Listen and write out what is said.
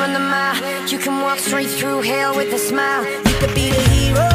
run the mile. You can walk straight through hell with a smile. You could be the hero.